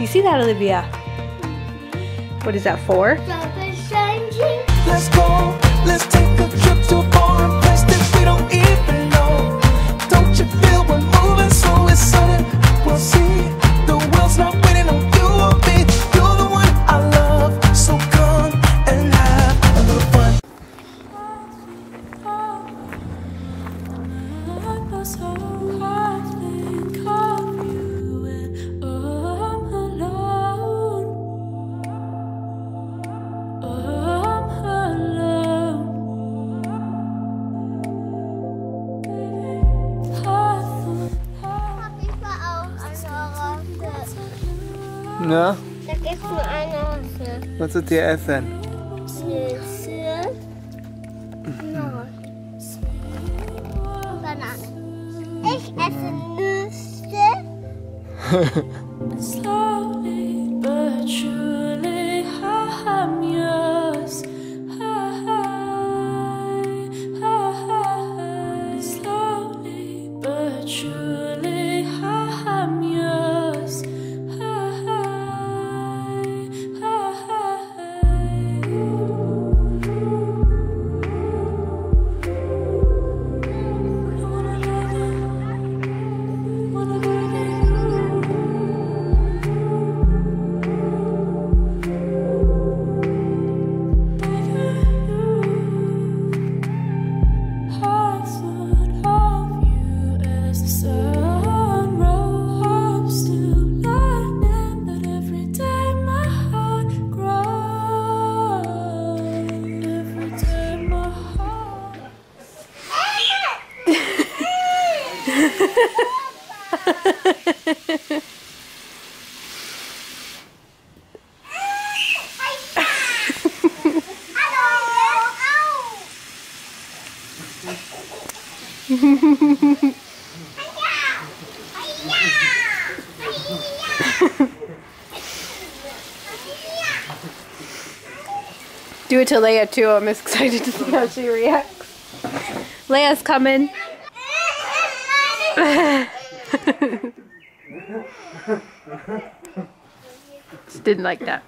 You see that, Olivia? What is that for? Let's go, let's take a trip to a foreign place that we don't even know. Don't you feel we're moving so it's sudden? We'll see. The world's not Na, Da gibt's nur eine Hose. was soll dir essen? Nüsse. No. Banane. Ich esse Nüsse. Slowly but surely, Do it to Leah too. I'm excited to see how she reacts. Leah's coming. Just didn't like that.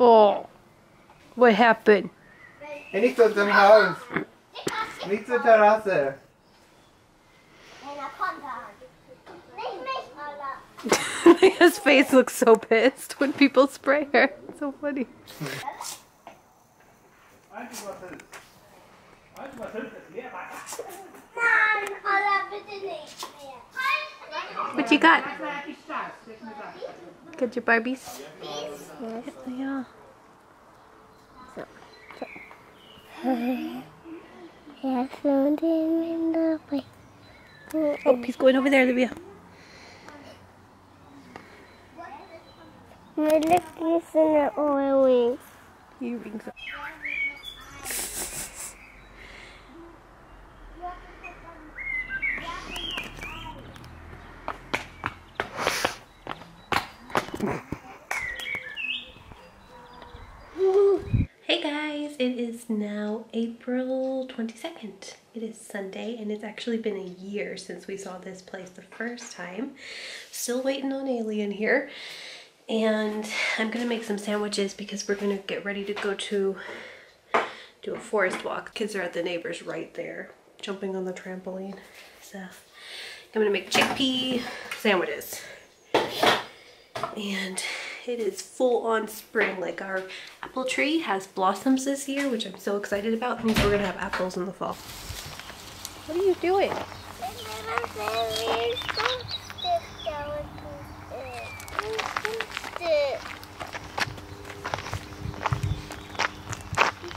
Oh, what happened? Hey, nicht aus dem Haus. Nicht zur Terrasse. Nicht mich, Alter. Leah's face looks so pissed when people spray her. It's so funny. Nein, Alter, bitte nicht mehr. What you got? Got your Barbies? Yeah. Ja, so den dabei. Oh, he's going over there, Olivia. My lickies in the oil wings. Earrings. Hey guys, it is now April 22nd. It is Sunday and it's actually been a year since we saw this place the first time. Still waiting on Alien here. And I'm gonna make some sandwiches because we're gonna get ready to go to do a forest walk. Kids are at the neighbors right there, jumping on the trampoline. So I'm gonna make chickpea sandwiches. And it is full on spring. Like our apple tree has blossoms this year, which I'm so excited about. Means we're gonna have apples in the fall. What are you doing?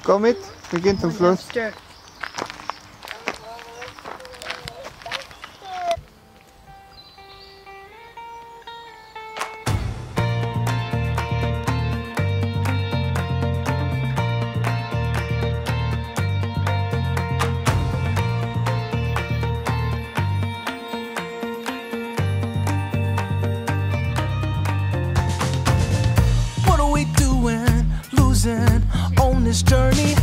Komm mit, wir gehen zum Fluss. This journey?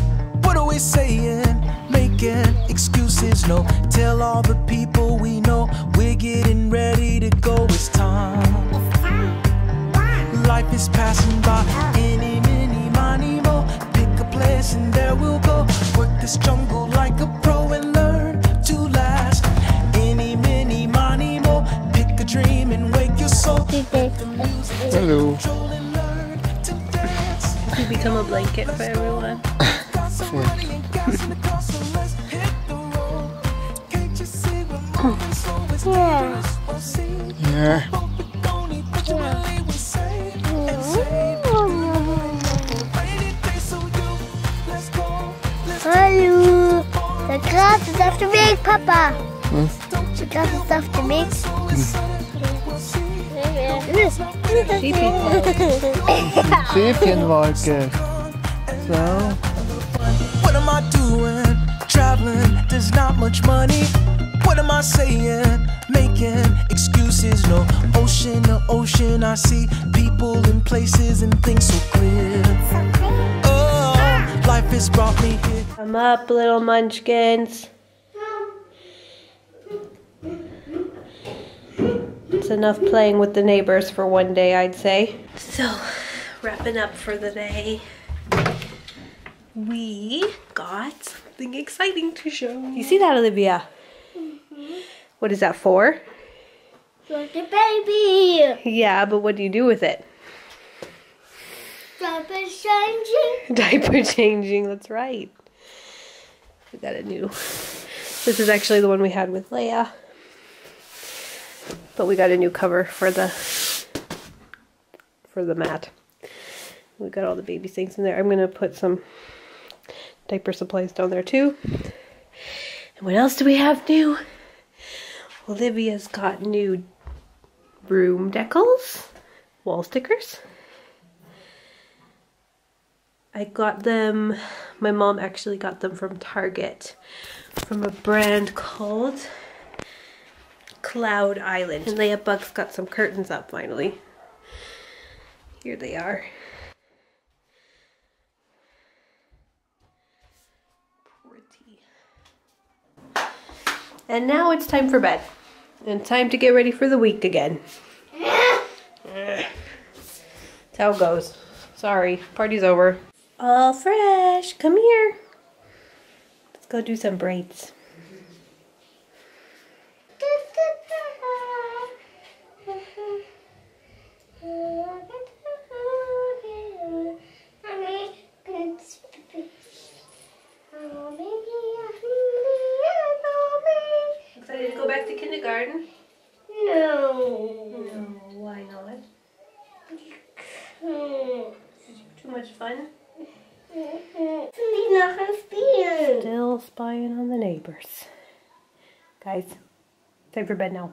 What are we saying? Making excuses, no. Tell all the people we know we're getting ready to go. It's time. Life is passing by. Any, mini, money, mo. Pick a place and there we'll go. Work this jungle like a pro and learn to last. Any, mini, money, mo. Pick a dream and wake your soul. Hello. You become a blanket for everyone. Got some money and gas in the car, so let's the road. Can't you see we're moving slow? It's dangerous, see. Yeah. Hope we don't need much money, we save and save. Rainy day, so you, let's go, let's Hallo. Der Gras ist auf dem Weg, Papa. Der Gras ist auf dem Weg. Schäfchenwolke. So. What am I doing? Traveling, there's not much money. What am I saying? Making excuses, no ocean to ocean. I see people in places and things so clear. Oh, life has brought me here. Come up, little munchkins. It's enough playing with the neighbors for one day, I'd say. So, wrapping up for the day. We got something exciting to show. You see that, Olivia? Mm-hmm. What is that for? For the baby. Yeah, but what do you do with it? It changing. Diaper changing, that's right. We got a new. This is actually the one we had with Leah. But we got a new cover for the for the mat. We got all the baby things in there. I'm gonna put some diaper supplies down there too. And what else do we have new? Olivia's got new room decals, wall stickers. I got them, my mom actually got them from Target from a brand called Cloud Island. And Leah Bugs got some curtains up finally. Here they are. Pretty. And now it's time for bed. And time to get ready for the week again. That's how it goes. Sorry, party's over. All fresh. Come here. Let's go do some braids. Excited to go back to kindergarten? No. No, why not? Hmm. Too much fun? Die noch ein Spielen. Still spying on the neighbors. Guys, time for bed now.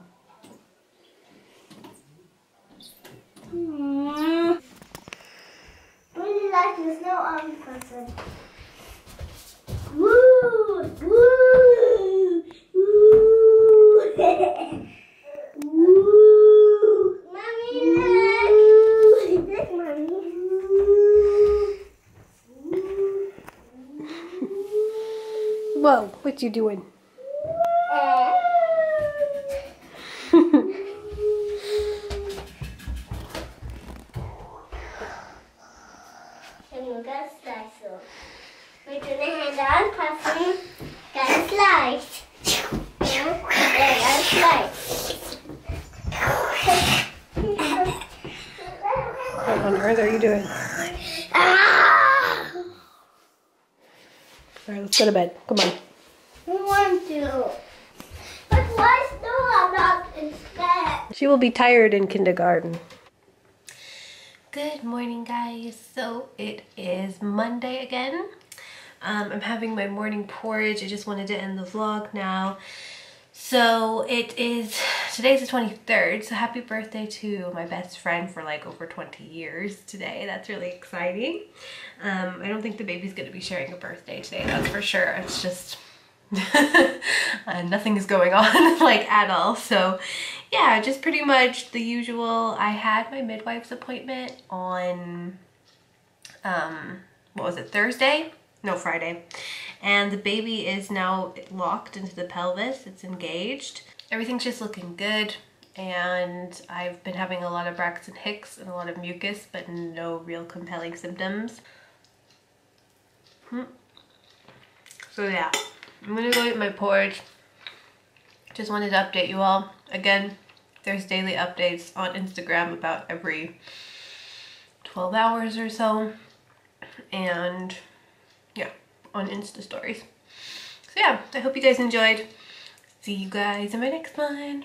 Mm. Really like person. Woo! Woo! Woo! Woo! What you doing? Nur ganz leicht so. Mit den Händen anpassen. Ganz leicht. Ja, ja ganz leicht. What on earth are you doing? Ah! Alright, let's go to bed. Come on. I want to. But why still I'm not in bed? She will be tired in kindergarten. Good morning, guys. So it is Monday again. Um, I'm having my morning porridge. I just wanted to end the vlog now. So it is, today's the 23rd, so happy birthday to my best friend for like over 20 years today. That's really exciting. Um, I don't think the baby's gonna be sharing a birthday today, that's for sure. It's just, uh, nothing is going on like at all. So yeah, just pretty much the usual. I had my midwife's appointment on, um, what was it, Thursday? No, Friday. And the baby is now locked into the pelvis. It's engaged. Everything's just looking good. and I've been having a lot of Braxton Hicks and a lot of mucus, but no real compelling symptoms. Hmm. So yeah, I'm gonna go eat my porridge. Just wanted to update you all. Again, there's daily updates on Instagram about every 12 hours or so. And yeah, on Insta stories. So yeah, I hope you guys enjoyed. See you guys in my next one.